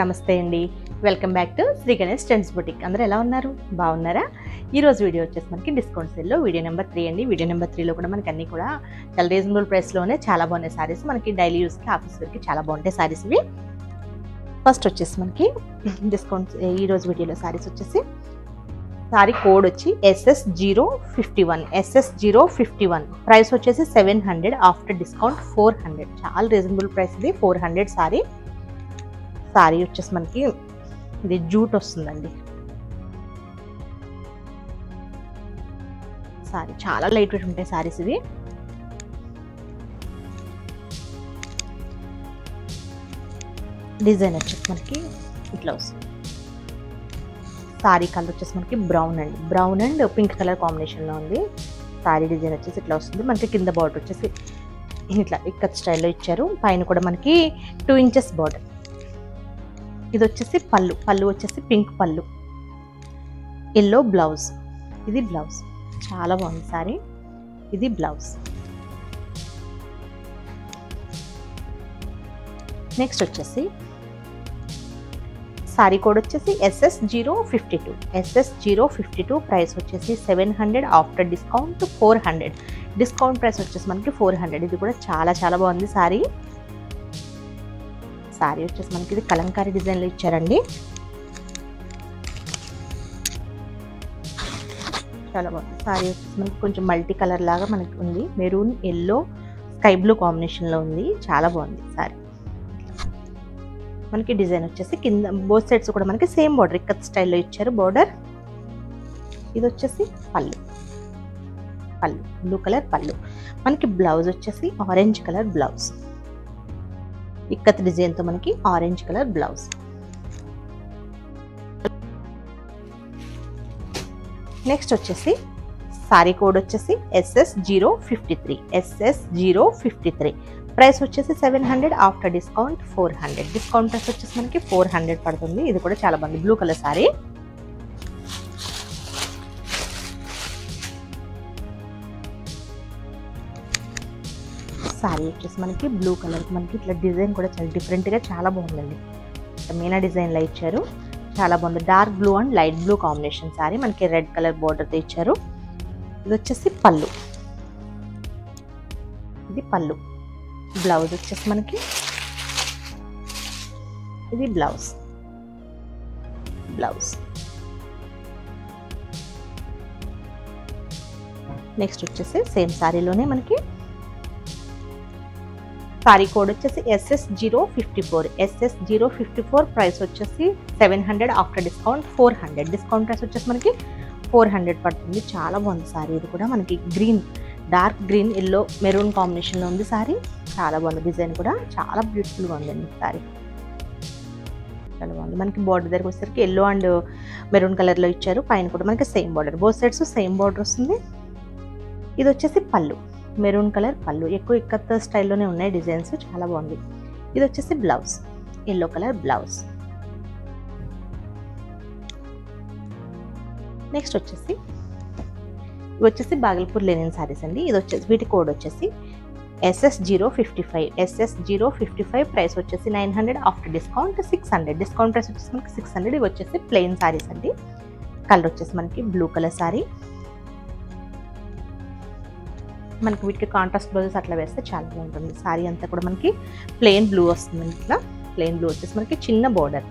నమస్తే అండి. Welcome back to Shri Ganesh trends boutique అందరూ ఎలా ఉన్నారు? బాగున్నారా? ఈ రోజు వీడియో వచ్చేసి మనకి డిస్కౌంట్ సేల్లో వీడియో నెంబర్ త్రీ అండి. వీడియో నెంబర్ త్రీలో కూడా మనకి అన్ని కూడా చాలా రీజనబుల్ ప్రైస్లోనే చాలా బాగున్నాయి సారీస్ మనకి డైలీ యూస్కి ఆఫీస్ వేర్కి చాలా బాగుంటాయి సారీస్ ఇవి. ఫస్ట్ వచ్చేసి మనకి డిస్కౌంట్ ఈ రోజు వీడియోలో సారీస్ వచ్చేసి సారీ కోడ్ వచ్చి SS zero fifty one SS zero fifty one price వచ్చేసి seven hundred after discount four hundred చాలా రీజనబుల్ ప్రైస్ ఇది ఫోర్ హండ్రెడ్ సారీ సారీ వచ్చేసి మనకి ఇది జూట్ వస్తుందండి. సారీ చాలా లైట్ వెయిట్ ఉంటాయి సారీస్ ఇవి. డిజైన్ వచ్చేసి మనకి ఇట్లా వస్తుంది. సారీ కలర్ వచ్చేసి మనకి బ్రౌన్ అండి. బ్రౌన్ అండ్ పింక్ కలర్ కాంబినేషన్లో ఉంది. సారీ డిజైన్ వచ్చేసి ఇట్లా వస్తుంది. మనకి కింద బార్డర్ వచ్చేసి ఇట్లా ఇక్కత్ స్టైల్లో ఇచ్చారు. పైన కూడా మనకి టూ ఇంచెస్ బార్డర్. ఇది వచ్చేసి పళ్ళు. పళ్ళు వచ్చేసి పింక్ పళ్ళు. Yellow blouse. ఇది బ్లౌజ్. చాలా బాగుంది సారీ. ఇది బ్లౌజ్. నెక్స్ట్ వచ్చేసి సారీ కోడ్ వచ్చేసి SS zero fifty two SS zero fifty two price వచ్చేసి seven hundred after discount four hundred discount price వచ్చేసి మనకి ఫోర్ హండ్రెడ్ ఇది కూడా చాలా చాలా బాగుంది సారీ. సారీ వచ్చేసి మనకి ఇది కలంకారీ డిజైన్లో ఇచ్చారండి. చాలా బాగుంది. సారీ వచ్చేసి మనకి కొంచెం మల్టీ కలర్ లాగా మనకి ఉంది. మెరూన్ ఎల్లో స్కై బ్లూ కాంబినేషన్లో ఉంది. చాలా బాగుంది సారీ. మనకి డిజైన్ వచ్చేసి కింద బోత్ సైడ్స్ కూడా మనకి సేమ్ బార్డర్ ఇక్కత్ స్టైల్లో ఇచ్చారు బార్డర్ ఇది వచ్చేసి పళ్ళు. పళ్ళు. బ్లూ కలర్ పళ్ళు. మనకి బ్లౌజ్ వచ్చేసి ఆరెంజ్ కలర్ బ్లౌజ్ ఇక్కత్ డిజైన్తో మనకి ఆరెంజ్ కలర్ బ్లౌజ్ నెక్స్ట్ వచ్చేసి సారీ కోడ్ వచ్చేసి SS zero fifty three SS zero fifty three price వచ్చేసి seven hundred after discount four hundred. Discount price వచ్చేసి మనకి ఫోర్ హండ్రెడ్ పడుతుంది. ఇది కూడా చాలా బాగుంది బ్లూ కలర్ సారీ. సారీ వచ్చేసి మనకి బ్లూ కలర్ మనకి ఇట్లా డిజైన్ కూడా చాలా డిఫరెంట్గా చాలా బాగుందండి. మీనా డిజైన్లో ఇచ్చారు. చాలా బాగుంది. Dark blue and light blue combination sari మనకి రెడ్ కలర్ బార్డర్తో ఇచ్చారు. ఇది వచ్చేసి పళ్ళు. ఇది పళ్ళు. బ్లౌజ్ వచ్చేసి మనకి ఇది బ్లౌజ్. బ్లౌజ్. నెక్స్ట్ వచ్చేసి సేమ్ శారీలోనే మనకి సారీ కోడ్ వచ్చేసి SS zero fifty four. SS zero fifty four price వచ్చేసి seven hundred after discount four hundred. Discount price వచ్చేసి మనకి ఫోర్ హండ్రెడ్ పడుతుంది. చాలా బాగుంది సారీ ఇది కూడా మనకి green dark green yellow maroon కాంబినేషన్లో ఉంది సారీ చాలా బాగుంది. డిజైన్ కూడా చాలా బ్యూటిఫుల్గా ఉందండి సారీ చాలా బాగుంది. మనకి బార్డర్ దగ్గరకు వచ్చేసరికి ఎల్లో అండ్ మెరూన్ కలర్లో ఇచ్చారు. పైన కూడా మనకి same border. Both sides same border వస్తుంది. ఇది వచ్చేసి పళ్ళు. మెరూన్ కలర్ పళ్ళు. ఎక్కువ ఇక్కత్ స్టైల్లోనే ఉన్నాయి డిజైన్స్. చాలా బాగుంది. ఇది వచ్చేసి blouse. Yellow colour blouse. Next వచ్చేసి ఇవి వచ్చేసి బాగల్పూర్ లెనిన్ సారీస్ అండి. ఇది వచ్చేసి వీటి కోడ్ వచ్చేసి SS zero fifty five SS zero fifty five price వచ్చేసి nine hundred after discount six hundred discount price వచ్చేసి మనకి సిక్స్ హండ్రెడ్ ఇవి వచ్చేసి ప్లెయిన్ సారీస్ అండి. కలర్ వచ్చేసి మనకి బ్లూ కలర్ సారీ మనకి వీటికి కాంట్రాస్ట్ బ్లౌజెస్ అట్లా వేస్తే చాలా బాగుంటుంది. సారీ అంతా కూడా మనకి ప్లెయిన్ బ్లూ వస్తుంది ఇట్లా. ప్లెయిన్ బ్లూ వచ్చేసి మనకి చిన్న బార్డర్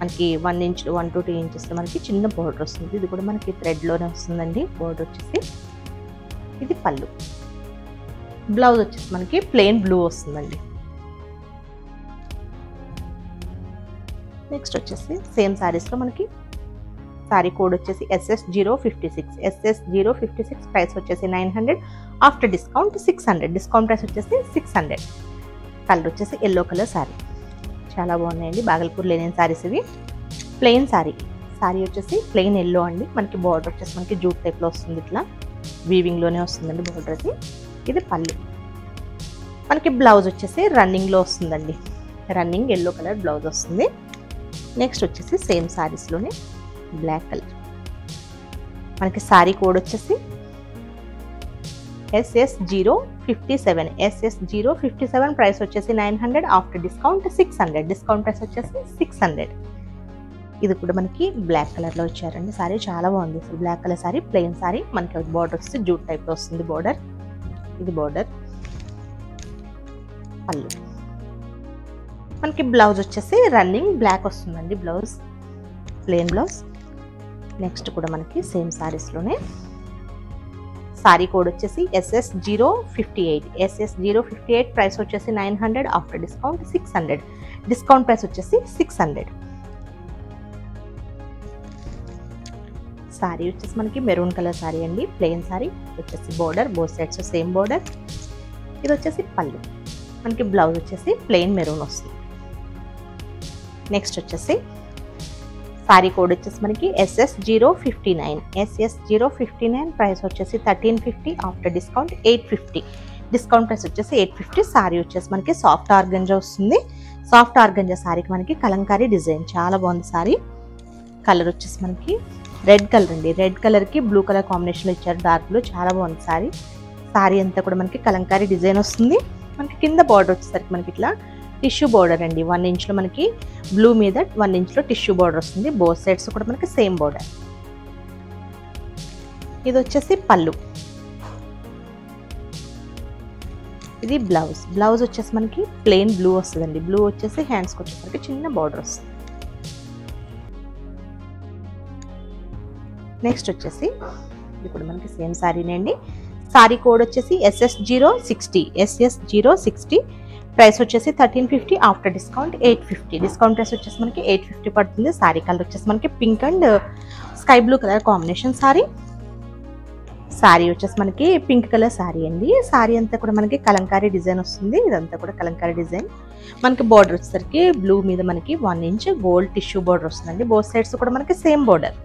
మనకి one inch one to two inches మనకి చిన్న బార్డర్ వస్తుంది. ఇది కూడా మనకి థ్రెడ్లోనే వస్తుందండి. బార్డర్ వచ్చేసి ఇది పళ్ళు. బ్లౌజ్ వచ్చేసి మనకి ప్లెయిన్ బ్లూ వస్తుందండి. నెక్స్ట్ వచ్చేసి సేమ్ శారీస్లో మనకి శారీ కోడ్ వచ్చేసి SS zero fifty six. SS zero fifty six price వచ్చేసి nine hundred. After discount six hundred. Discount price వచ్చేసి సిక్స్ హండ్రెడ్. కలర్ వచ్చేసి ఎల్లో కలర్ శారీ. చాలా బాగున్నాయండి. బాగల్పూర్ లేని శారీస్ ఇవి. ప్లెయిన్ శారీ. శారీ వచ్చేసి ప్లెయిన్ ఎల్లో అండి. మనకి బార్డర్ వచ్చేసి మనకి జూట్ టైప్లో వస్తుంది ఇట్లా. వీవింగ్లోనే వస్తుందండి బార్డర్ అది. ఇది పళ్ళు. మనకి బ్లౌజ్ వచ్చేసి రన్నింగ్లో వస్తుందండి. రన్నింగ్ ఎల్లో కలర్ బ్లౌజ్ వస్తుంది. నెక్స్ట్ వచ్చేసి సేమ్ సారీస్లోనే బ్లాక్ కలర్ మనకి సారీ కోడ్ వచ్చేసి SS zero fifty seven SS zero fifty seven price వచ్చేసి nine hundred after discount six hundred discount price వచ్చేసి సిక్స్ హండ్రెడ్ ఇది కూడా మనకి బ్లాక్ కలర్లో వచ్చారండి సారీ చాలా బాగుంది. Black colour sari plain sari మనకి బార్డర్ వస్తుంది. జూట్ టైప్లో వస్తుంది బార్డర్ ఇది బార్డర్ పళ్ళు మనకి బ్లౌజ్ వచ్చేసి రన్నింగ్ బ్లాక్ వస్తుందండి బ్లౌజ్ ప్లెయిన్ బ్లౌజ్ నెక్స్ట్ కూడా మనకి సేమ్ సారీస్లోనే సారీ కోడ్ వచ్చేసి S S zero fifty eight S S zero fifty eight price వచ్చేసి nine hundred after discount six hundred discount price వచ్చేసి సిక్స్ హండ్రెడ్ సారీ వచ్చేసి మనకి మెరూన్ కలర్ సారీ అండి ప్లెయిన్ సారీ వచ్చేసి border both sides same border ఇది వచ్చేసి పళ్ళు. మనకి బ్లౌజ్ వచ్చేసి ప్లెయిన్ మెరూన్ వస్తుంది. నెక్స్ట్ వచ్చేసి సారీ కోడ్ వచ్చేసి మనకి S S zero fifty nine S S zero fifty nine price వచ్చేసి thirteen fifty after discount eight fifty discount price వచ్చేసి ఎయిట్ ఫిఫ్టీ సారీ వచ్చేసి మనకి సాఫ్ట్ ఆర్గంజా వస్తుంది. సాఫ్ట్ ఆర్గంజా సారీకి మనకి కలంకారీ డిజైన్ చాలా బాగుంది సారీ కలర్ వచ్చేసి మనకి రెడ్ కలర్ అండి. రెడ్ కలర్కి బ్లూ కలర్ కాంబినేషన్లో ఇచ్చారు డార్క్ బ్లూ. చాలా బాగుంది సారీ. సారీ అంతా కూడా మనకి కలంకారీ డిజైన్ వస్తుంది. మనకి కింద బార్డర్ వచ్చేసరికి మనకి ఇట్లా టిష్యూ బార్డర్ అండి. వన్ ఇంచ్లో మనకి బ్లూ మీద వన్ ఇంచ్లో టిష్యూ బార్డర్ వస్తుంది. బోత్ సైడ్స్ కూడా మనకి సేమ్ బార్డర్ ఇది వచ్చేసి పళ్ళు. ఇది బ్లౌజ్ బ్లౌజ్ వచ్చేసి మనకి ప్లెయిన్ బ్లూ వస్తుందండి. బ్లూ వచ్చేసి హ్యాండ్స్కి వచ్చేసరికి చిన్న బార్డర్ వస్తుంది. నెక్స్ట్ వచ్చేసి ఇది కూడా మనకి సేమ్ సారీనే అండి. సారీ కోడ్ వచ్చేసి S S zero sixty S S zero sixty price వచ్చేసి thirteen fifty after discount eight fifty. Discount price వచ్చేసి మనకి ఎయిట్ ఫిఫ్టీ పడుతుంది. శారీ కలర్ వచ్చేసి మనకి pink and sky blue colour combination sari. Sari వచ్చేసి మనకి పింక్ కలర్ సారీ అండి. సారీ అంతా కూడా మనకి కలంకారీ డిజైన్ వస్తుంది. ఇదంతా కూడా కలంకారీ డిజైన్. మనకి బార్డర్ వచ్చేసరికి బ్లూ మీద మనకి one inch gold tissue border వస్తుందండి. బోత్ సైడ్స్ కూడా మనకి సేమ్ బార్డర్.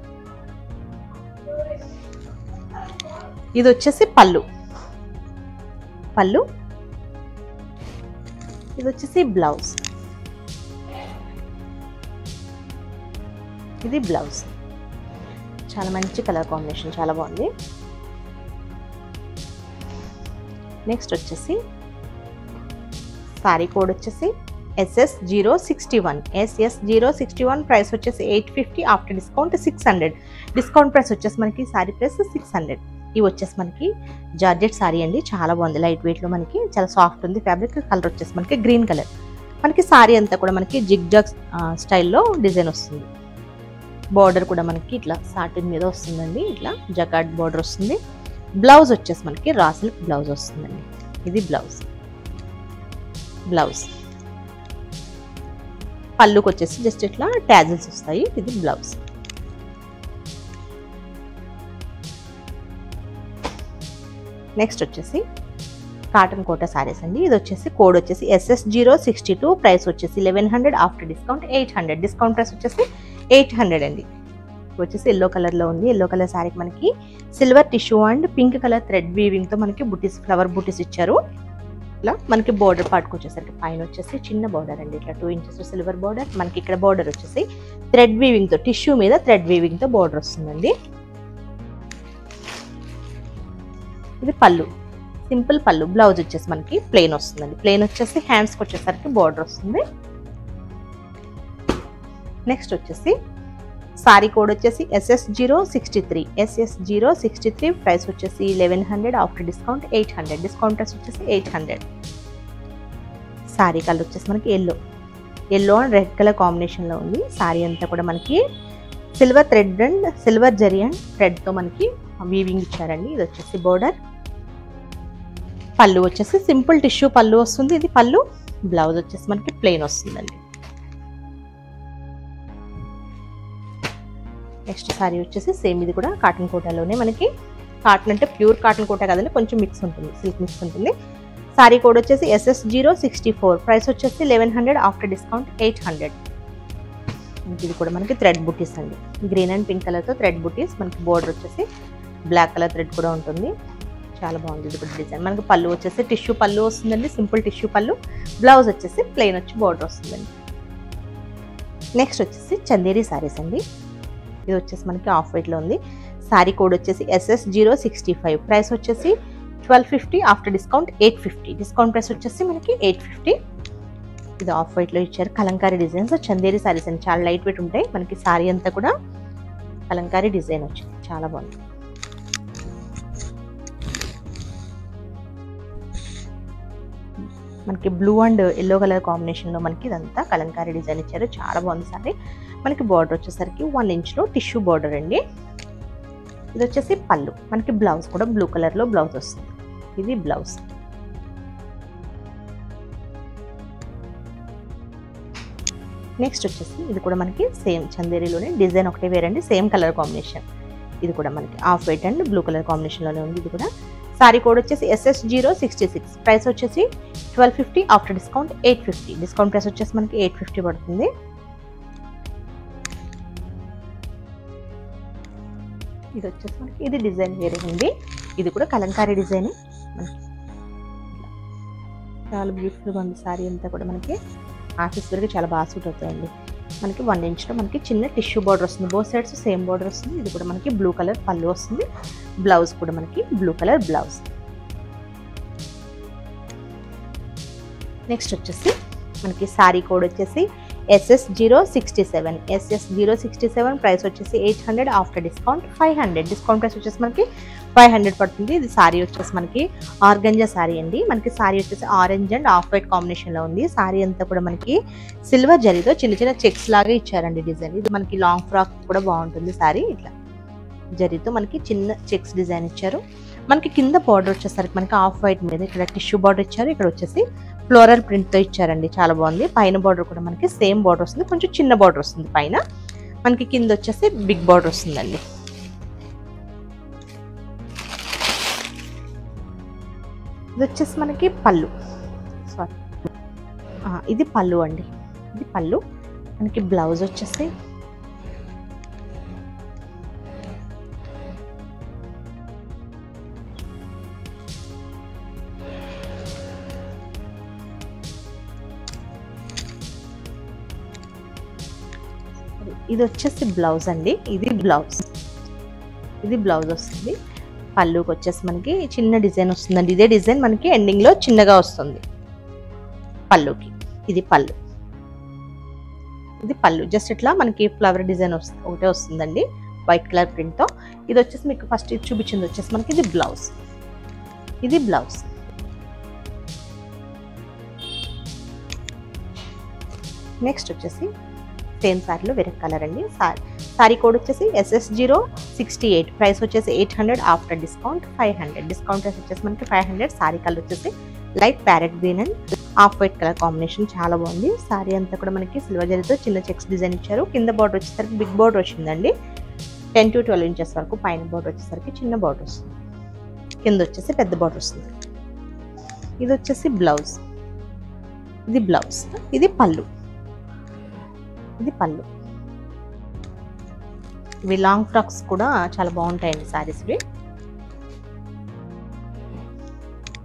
ఇది వచ్చేసి పళ్ళు. పళ్ళు. ఇది వచ్చేసి బ్లౌజ్. ఇది బ్లౌజ్. చాలా మంచి కలర్ కాంబినేషన్ చాలా బాగుంది. నెక్స్ట్ వచ్చేసి సారీ కోడ్ వచ్చేసి S S zero sixty one. S S zero sixty one price వచ్చేసి eight fifty after discount six hundred. Discount price వచ్చేసి మనకి సారీ ప్రైస్ సిక్స్ హండ్రెడ్. ఇవి వచ్చేసి మనకి జార్జెట్ సారీ అండి. చాలా బాగుంది. లైట్ వెయిట్లో మనకి చాలా సాఫ్ట్ ఉంది. ఫ్యాబ్రిక్ కలర్ వచ్చేసి మనకి గ్రీన్ కలర్. మనకి సారీ అంతా కూడా మనకి జిగ్ జాగ్ స్టైల్లో డిజైన్ వస్తుంది. బార్డర్ కూడా మనకి ఇట్లా సాటిన్ మీద వస్తుందండి. ఇట్లా జకాట్ బార్డర్ వస్తుంది. బ్లౌజ్ వచ్చేసి మనకి రా సిల్క్ బ్లౌజ్ వస్తుందండి. ఇది బ్లౌజ్. బ్లౌజ్. పళ్ళుకి వచ్చేసి జస్ట్ ఇట్లా ట్యాజిల్స్ వస్తాయి. ఇది బ్లౌజ్. నెక్స్ట్ వచ్చేసి కాటన్ కోట సారీస్ అండి. ఇది వచ్చేసి కోడ్ వచ్చేసి S S zero sixty two price వచ్చేసి eleven hundred after discount eight hundred discount price వచ్చేసి ఎయిట్ హండ్రెడ్ అండి. వచ్చేసి ఎల్లో కలర్లో ఉంది. ఎల్లో కలర్ శారీకి మనకి silver tissue and pink colour thread వీవింగ్తో మనకి బుటీస్ ఫ్లవర్ బుటీస్ ఇచ్చారు. ఇట్లా మనకి బోర్డర్ పార్ట్కి వచ్చేసరికి పైన వచ్చేసి చిన్న బార్డర్ అండి. ఇట్లా టూ ఇంచెస్ సిల్వర్ బార్డర్ మనకి ఇక్కడ బార్డర్ వచ్చేసి థ్రెడ్ వీవింగ్తో టిష్యూ మీద థ్రెడ్ వీవింగ్తో బార్డర్ వస్తుందండి. ఇది పళ్ళు. సింపుల్ పళ్ళు. బ్లౌజ్ వచ్చేసి మనకి ప్లెయిన్ వస్తుందండి. ప్లెయిన్ వచ్చేసి హ్యాండ్స్కి వచ్చేసరికి బార్డర్ వస్తుంది. నెక్స్ట్ వచ్చేసి సారీ కోడ్ వచ్చేసి S S zero sixty three. S S zero sixty three price వచ్చేసి eleven hundred after discount eight hundred. Discount price వచ్చేసి ఎయిట్ హండ్రెడ్. సారీ కలర్ వచ్చేసి మనకి yellow. Yellow and red colour కాంబినేషన్లో ఉంది. సారీ అంతా కూడా మనకి silver thread and silver zari and థ్రెడ్తో మనకి వీవింగ్ ఇచ్చారండి. ఇది వచ్చేసి బోర్డర్. పళ్ళు వచ్చేసి సింపుల్ టిష్యూ పళ్ళు వస్తుంది. ఇది పళ్ళు బ్లౌజ్ వచ్చేసి మనకి ప్లెయిన్ వస్తుందండి. నెక్స్ట్ శారీ వచ్చేసి సేమ్ ఇది కూడా కాటన్ కోటాలోనే మనకి కాటన్ అంటే ప్యూర్ కాటన్ కోట కదండి కొంచెం మిక్స్ ఉంటుంది సిల్క్ మిక్స్ ఉంటుంది. సారీ కోడ్ వచ్చేసి S S zero sixty four price వచ్చేసి eleven hundred after discount eight hundred. ఇది కూడా మనకి థ్రెడ్ బుటీస్ అండి. గ్రీన్ అండ్ పింక్ కలర్తో థ్రెడ్ బుటీస్ మనకి బోర్డర్ వచ్చేసి బ్లాక్ కలర్ థ్రెడ్ కూడా ఉంటుంది. చాలా బాగుంది ఇది కూడా డిజైన్ మనకి పళ్ళు వచ్చేసి టిష్యూ పళ్ళు వస్తుందండి సింపుల్ టిష్యూ పళ్ళు. బ్లౌజ్ వచ్చేసి ప్లెయిన్ వచ్చి బార్డర్ వస్తుందండి. నెక్స్ట్ వచ్చేసి చందేరి సారీస్ అండి. ఇది వచ్చేసి మనకి ఆఫ్ వైట్లో ఉంది. సారీ కోడ్ వచ్చేసి S S zero sixty five price వచ్చేసి twelve fifty after discount eight fifty discount price వచ్చేసి మనకి ఎయిట్ ఫిఫ్టీ ఇది ఆఫ్ వైట్లో ఇచ్చారు. కలంకారీ డిజైన్స్ చందేరి సారీస్ అండి. చాలా లైట్ వెయిట్ ఉంటాయి. మనకి శారీ అంతా కూడా కలంకారీ డిజైన్ వచ్చింది. చాలా బాగుంది. మనకి బ్లూ అండ్ ఎల్లో కలర్ కాంబినేషన్లో మనకి ఇదంతా కలంకారీ డిజైన్ ఇచ్చారు. చాలా బాగుంది సారీ. మనకి బార్డర్ వచ్చేసరికి వన్ ఇంచ్లో టిష్యూ బార్డర్ అండి. ఇది వచ్చేసి పళ్ళు. మనకి బ్లౌజ్ కూడా బ్లూ కలర్లో బ్లౌజ్ వస్తుంది. ఇది బ్లౌజ్ నెక్స్ట్ వచ్చేసి ఇది కూడా మనకి సేమ్ చందేరీలోనే డిజైన్ ఒకటే వేరండి. సేమ్ కలర్ కాంబినేషన్ ఇది కూడా మనకి off white and blue colour కాంబినేషన్లోనే ఉంది. ఇది కూడా సారీ కోడ్ వచ్చేసి S S zero sixty six price వచ్చేసి twelve fifty after discount eight fifty discount price వచ్చేసి మనకి ఎయిట్ ఫిఫ్టీ పడుతుంది. ఇది వచ్చేసి మనకి ఇది డిజైన్ వేరే ఉంది ఇది కూడా కలంకారీ డిజైన్. మనకి చాలా బ్యూటిఫుల్గా ఉంది సారీ అంతా కూడా మనకి. ఆఫీస్ వరకు చాలా బాగా సూట్ అవుతుంది మనకి వన్ ఇంచ్లో మనకి చిన్న టిష్యూ బార్డర్ వస్తుంది. బోత్ సైడ్స్ సేమ్ బార్డర్ వస్తుంది. ఇది కూడా మనకి బ్లూ కలర్ పళ్ళు వస్తుంది. బ్లౌజ్ కూడా మనకి బ్లూ కలర్ బ్లౌజ్ నెక్స్ట్ వచ్చేసి మనకి సారీ కోడ్ వచ్చేసి S S zero sixty seven S S zero sixty seven price వచ్చేసి eight hundred after discount five hundred discount price వచ్చేసి మనకి ఫైవ్ హండ్రెడ్ పడుతుంది. ఇది సారీ వచ్చేసి మనకి ఆర్గంజా సారీ అండి. మనకి సారీ వచ్చేసి ఆరెంజ్ అండ్ ఆఫ్ వైట్ కాంబినేషన్లో ఉంది. సారీ అంతా కూడా మనకి సిల్వర్ జరీతో చిన్న చిన్న చెక్స్ లాగా ఇచ్చారండి డిజైన్ ఇది మనకి లాంగ్ ఫ్రాక్ కూడా బాగుంటుంది సారీ ఇట్లా జరీతో మనకి చిన్న చెక్స్ డిజైన్ ఇచ్చారు. మనకి కింద బార్డర్ వచ్చేసరికి మనకి ఆఫ్ వైట్ మీద ఇక్కడ టిష్యూ బార్డర్ ఇచ్చారు. ఇక్కడ వచ్చేసి ఫ్లోరల్ ప్రింట్తో ఇచ్చారండి. చాలా బాగుంది. పైన బార్డర్ కూడా మనకి సేమ్ బార్డర్ వస్తుంది. కొంచెం చిన్న బార్డర్ వస్తుంది పైన. మనకి కింద వచ్చేసి బిగ్ బార్డర్ వస్తుందండి. ఇది వచ్చేసి మనకి పళ్ళు. సారీ ఇది పళ్ళు అండి. ఇది పళ్ళు. మనకి బ్లౌజ్ వచ్చేసి ఇది వచ్చేసి బ్లౌజ్ అండి. ఇది బ్లౌజ్. ఇది బ్లౌజ్ వస్తుంది. పళ్ళుకి వచ్చేసి మనకి చిన్న డిజైన్ వస్తుందండి. ఇదే డిజైన్ మనకి ఎండింగ్లో చిన్నగా వస్తుంది. పళ్ళుకి. ఇది పళ్ళు. ఇది పళ్ళు. జస్ట్ ఇట్లా మనకి ఫ్లవర్ డిజైన్ వస్తుంది ఒకటే వస్తుందండి. వైట్ కలర్ ప్రింట్తో ఇది వచ్చేసి మీకు ఫస్ట్ ఇది చూపించింది వచ్చేసి మనకి ఇది బ్లౌజ్. ఇది బ్లౌజ్. నెక్స్ట్ వచ్చేసి సేమ్ సారీలో వెరక్ కలర్ అండి సారీ సారీ కోడ్ వచ్చేసి S S zero sixty eight price వచ్చేసి eight hundred after discount five hundred discount price వచ్చేసి మనకి ఫైవ్ హండ్రెడ్ సారీ కలర్ వచ్చేసి light parrot green and off white colour combination చాలా బాగుంది. సారీ అంతా కూడా మనకి సిల్వర్ జరీతో చిన్న చెక్స్ డిజైన్ ఇచ్చారు. కింద బార్డర్ వచ్చేసరికి బిగ్ బార్డర్ వచ్చిందండి. టెన్ టు ట్వెల్వ్ ఇంచెస్ వరకు పైన బార్డర్ వచ్చేసరికి చిన్న బార్డర్ వస్తుంది. కింద వచ్చేసి పెద్ద బార్డర్ వస్తుంది. ఇది వచ్చేసి బ్లౌజ్ ఇది బ్లౌజ్ ఇది పళ్ళు. ఇది పళ్ళు. ఇవి లాంగ్ ఫ్రాక్స్ కూడా చాలా బాగుంటాయండి సారీస్ ఇవి.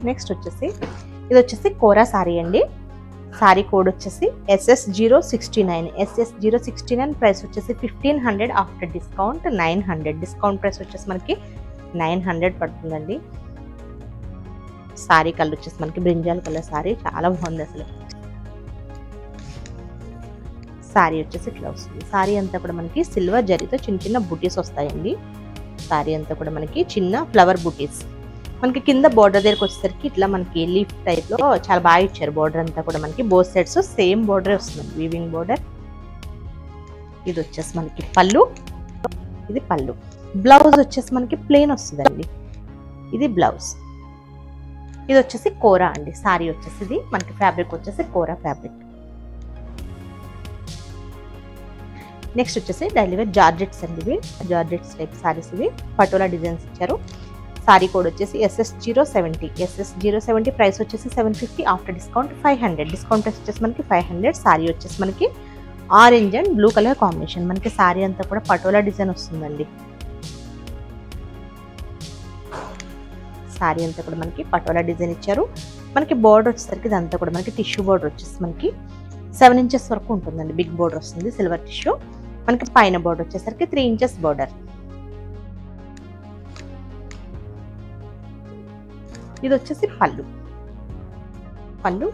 నెక్స్ట్ వచ్చేసి ఇది వచ్చేసి కోరా సారీ అండి. సారీ కోడ్ వచ్చేసి S S zero sixty nine S S zero sixty nine price వచ్చేసి fifteen hundred after discount nine hundred discount price వచ్చేసి మనకి నైన్ హండ్రెడ్ పడుతుందండి. సారీ కలర్ వచ్చేసి మనకి బ్రింజాల్ కలర్ సారీ చాలా బాగుంది అసలు. శారీ వచ్చేసి ఇట్లా వస్తుంది శారీ అంతా కూడా మనకి సిల్వర్ జరీతో చిన్న చిన్న బుటీస్ వస్తాయండి. శారీ అంతా కూడా మనకి చిన్న ఫ్లవర్ బుటీస్. మనకి కింద బార్డర్ దగ్గరకు వచ్చేసరికి ఇట్లా మనకి లీఫ్ టైప్లో చాలా బాగా ఇచ్చారు బార్డర్ అంతా కూడా మనకి. బోత్ సైడ్స్ సేమ్ బార్డర్ వస్తుంది వీవింగ్ బార్డర్. ఇది వచ్చేసి మనకి పళ్ళు. ఇది పళ్ళు. బ్లౌజ్ వచ్చేసి మనకి ప్లెయిన్ వస్తుందండి. ఇది బ్లౌజ్. ఇది వచ్చేసి కోరా అండి. సారీ వచ్చేసి ఇది. మనకి ఫ్యాబ్రిక్ వచ్చేసి కోరా ఫ్యాబ్రిక్. నెక్స్ట్ వచ్చేసి డైలీ వేర్ జార్జెట్స్ అండి ఇవి. జార్జెట్స్ టైప్ సారీస్ ఇవి. పటోలా డిజైన్స్ ఇచ్చారు. సారీ కోడ్ వచ్చేసి S S zero seventy S S zero seventy price వచ్చేసి seven fifty after discount five hundred discount price వచ్చేసి మనకి ఫైవ్ హండ్రెడ్ సారీ వచ్చేసి మనకి orange and blue colour combination మనకి సారీ అంతా కూడా పటోలా డిజైన్ వస్తుందండి. సారీ అంతా కూడా మనకి పటోలా డిజైన్ ఇచ్చారు. మనకి బోర్డర్ వచ్చేసరికి ఇదంతా కూడా మనకి టిష్యూ బోర్డర్ వచ్చేసి మనకి సెవెన్ ఇంచెస్ వరకు ఉంటుందండి. బిగ్ బోర్డర్ వస్తుంది. సిల్వర్ టిష్యూ మనకి పైన బోర్డర్ వచ్చేసరికి త్రీ ఇంచెస్ బోర్డర్ ఇది వచ్చేసి పళ్ళు. పళ్ళు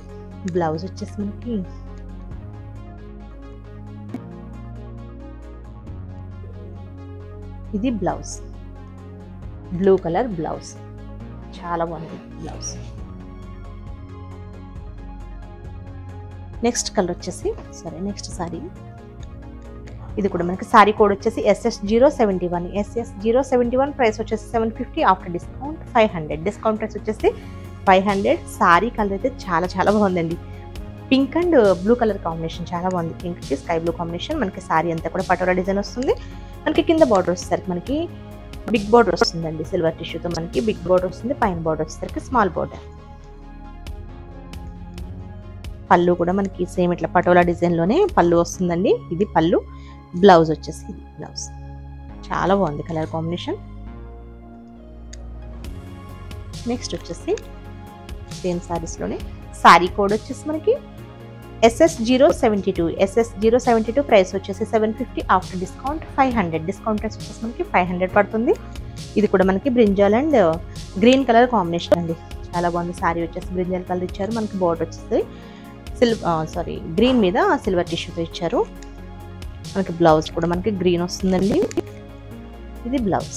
బ్లౌజ్ వచ్చేసి మనకి ఇది బ్లౌజ్ బ్లూ కలర్ బ్లౌజ్ చాలా బాగుంది బ్లౌజ్ నెక్స్ట్ కలర్ వచ్చేసి సరే నెక్స్ట్ సారీ ఇది కూడా మనకి సారీ కోడ్ వచ్చేసి S S zero seventy one S S zero seventy one price వచ్చేసి seven fifty after discount five hundred discount price వచ్చేసి ఫైవ్ హండ్రెడ్ సారీ కలర్ అయితే చాలా చాలా బాగుందండి. Pink and blue colour combination చాలా బాగుంది. పింక్కి స్కై బ్లూ కాంబినేషన్ మనకి సారీ అంతా కూడా పటోరా డిజైన్ వస్తుంది. మనకి కింద బార్డర్ వచ్చేసరికి మనకి బిగ్ బార్డర్ వస్తుందండి. సిల్వర్ టిష్యూతో మనకి బిగ్ బార్డర్ వస్తుంది. పైన బార్డర్ వచ్చేసరికి స్మాల్ బార్డర్ పళ్ళు కూడా మనకి సేమ్ ఇట్లా పటోలా డిజైన్లోనే పళ్ళు వస్తుందండి. ఇది పళ్ళు. బ్లౌజ్ వచ్చేసి ఇది బ్లౌజ్ చాలా బాగుంది కలర్ కాంబినేషన్ నెక్స్ట్ వచ్చేసి సేమ్ శారీస్లోనే శారీ కోడ్ వచ్చేసి మనకి S S zero seventy two S S zero seventy two price వచ్చేసి seven fifty after discount five hundred discount price వచ్చేసి మనకి ఫైవ్ హండ్రెడ్ పడుతుంది. ఇది కూడా మనకి brinjal and green colour combination అండి. చాలా బాగుంది సారీ వచ్చేసి బ్రింజాల్ కలర్ ఇచ్చారు. మనకి బోర్డర్ వచ్చేసి సిల్వర్ సారీ గ్రీన్ మీద సిల్వర్ టిష్యూతో ఇచ్చారు. మనకి బ్లౌజ్ కూడా మనకి గ్రీన్ వస్తుందండి. ఇది బ్లౌజ్.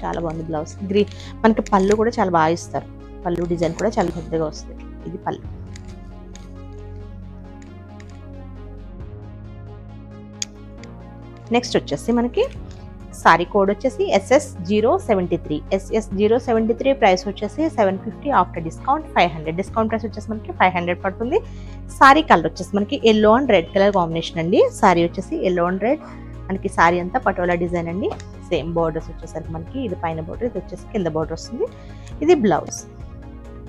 చాలా బాగుంది బ్లౌజ్. గ్రీన్ మనకి పళ్ళు కూడా చాలా బాగా ఇస్తారు. పళ్ళు డిజైన్ కూడా చాలా పెద్దగా వస్తుంది ఇది పళ్ళు. నెక్స్ట్ వచ్చేసి మనకి సారీ కోడ్ వచ్చేసి S S zero seventy three S S zero seventy three price వచ్చేసి seven fifty after discount five hundred discount price వచ్చేసి మనకి ఫైవ్ హండ్రెడ్ పడుతుంది. సారీ కలర్ వచ్చేసి మనకి yellow and red colour combination అండి. సారీ వచ్చేసి ఎల్లో అండ్ రెడ్ మనకి సారీ అంతా పటోలా డిజైన్ అండి. సేమ్ బార్డర్స్ వచ్చేసరికి మనకి ఇది పైన బార్డర్ ఇది వచ్చేసి కింద బార్డర్ వస్తుంది. ఇది బ్లౌజ్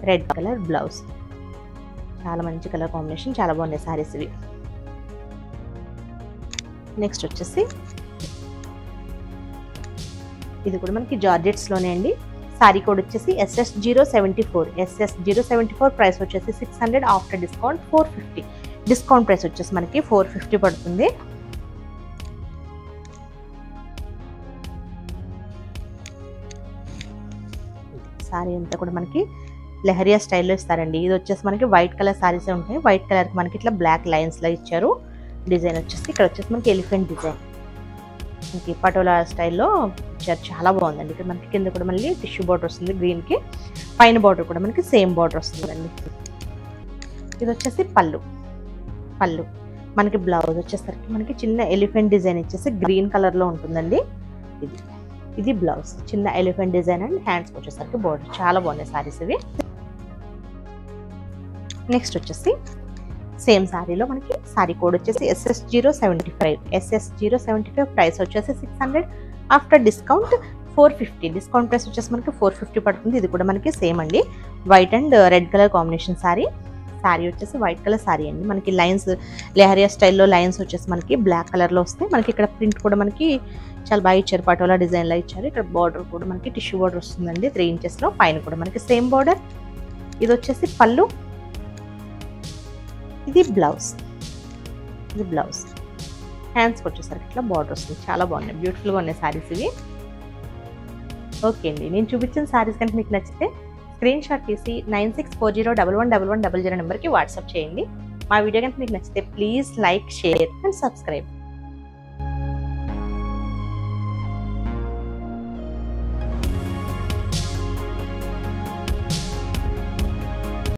రెడ్ కలర్ బ్లౌజ్ చాలా మంచి కలర్ కాంబినేషన్ చాలా బాగున్నాయి సారీస్ ఇవి. నెక్స్ట్ వచ్చేసి ఇది కూడా మనకి జార్జెట్స్లోనే అండి. సారీ కోడ్ వచ్చేసి S S zero seventy four S S zero seventy four price వచ్చేసి six hundred after discount four fifty discount price వచ్చేసి మనకి ఫోర్ ఫిఫ్టీ పడుతుంది. సారీ అంతా కూడా మనకి లెహరియా స్టైల్లో ఇస్తారండి. ఇది వచ్చేసి మనకి వైట్ కలర్ సారీసే ఉంటాయి. వైట్ కలర్ మనకి ఇట్లా బ్లాక్ లైన్స్లో ఇచ్చారు. డిజైన్ వచ్చేసి ఇక్కడ వచ్చేసి మనకి ఎలిఫెంట్ డిజైన్. మనకి పటోలా స్టైల్లో ఇచ్చారు చాలా బాగుందండి. ఇక్కడ మనకి కింద కూడా మళ్ళీ టిష్యూ బార్డర్ వస్తుంది గ్రీన్కి. పైన బార్డర్ కూడా మనకి సేమ్ బార్డర్ వస్తుందండి. ఇది వచ్చేసి పళ్ళు. పళ్ళు. మనకి బ్లౌజ్ వచ్చేసరికి మనకి చిన్న ఎలిఫెంట్ డిజైన్ ఇచ్చేసి గ్రీన్ కలర్లో ఉంటుందండి. ఇది. ఇది బ్లౌజ్. చిన్న ఎలిఫెంట్ డిజైన్ అండ్ హ్యాండ్స్ వచ్చేసరికి బార్డర్. చాలా బాగున్నాయి సారీస్ ఇవి. నెక్స్ట్ వచ్చేసి సేమ్ శారీలో మనకి శారీ కోడ్ వచ్చేసి S S zero seventy five S S zero seventy five price వచ్చేసి six hundred after discount four fifty discount price వచ్చేసి మనకి ఫోర్ ఫిఫ్టీ పడుతుంది. ఇది కూడా మనకి సేమ్ అండి. White and red colour combination sari sari వచ్చేసి వైట్ కలర్ శారీ అండి. మనకి లైన్స్ లెహరియా స్టైల్లో లైన్స్ వచ్చేసి మనకి బ్లాక్ కలర్లో వస్తాయి. మనకి ఇక్కడ ప్రింట్ కూడా మనకి చాలా బాగా ఇచ్చారు. పటోలా డిజైన్లో ఇచ్చారు. ఇక్కడ బార్డర్ కూడా మనకి టిష్యూ బార్డర్ వస్తుందండి. త్రీ ఇంచెస్లో పైన కూడా మనకి సేమ్ బార్డర్ ఇది వచ్చేసి పళ్ళు. ఇది బ్లౌజ్. ఇది బ్లౌజ్. హ్యాండ్స్కి వచ్చేసరికి ఇట్లా బార్డర్ వస్తుంది చాలా బాగున్నాయి. బ్యూటిఫుల్గా ఉన్నాయి శారీస్ ఇవి. ఓకే అండి. నేను చూపించిన శారీస్ కనుక మీకు నచ్చితే స్క్రీన్ షాట్ తీసి nine six four zero double one double one double zero నెంబర్కి వాట్సాప్ చేయండి. మా వీడియో కనుక మీకు నచ్చితే please like share and subscribe